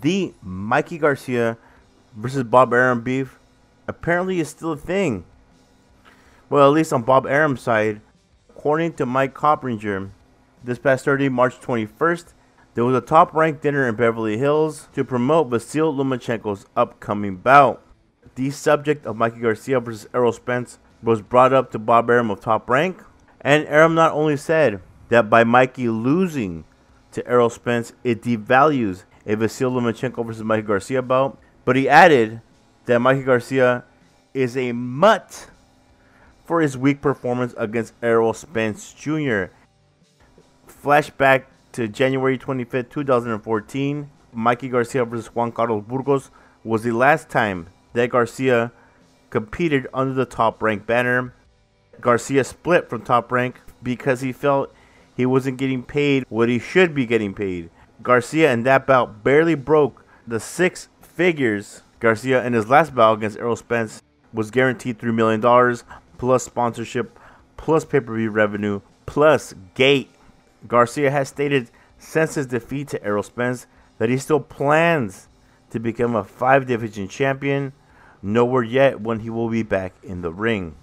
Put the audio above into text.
the Mikey Garcia versus Bob Arum beef apparently is still a thing. Well, at least on Bob Arum's side, according to Mike Coppinger, this past Thursday, March 21st, there was a top ranked dinner in Beverly Hills to promote Vasil Lomachenko's upcoming bout. The subject of Mikey Garcia versus Errol Spence was brought up to Bob Arum of Top Rank, and Arum not only said that by Mikey losing to Errol Spence, it devalues a Vasil Lomachenko versus Mikey Garcia bout, but he added that Mikey Garcia is a mutt for his weak performance against Errol Spence Jr. Flashback to January 25th, 2014. Mikey Garcia versus Juan Carlos Burgos was the last time that Garcia competed under the top rank banner. Garcia split from top rank because he felt he wasn't getting paid what he should be getting paid. Garcia in that bout barely broke the six figures. Garcia in his last bout against Errol Spence was guaranteed $3 million plus sponsorship plus pay per view revenue plus gate. Garcia has stated since his defeat to Errol Spence that he still plans to become a five division champion. Nowhere yet when he will be back in the ring.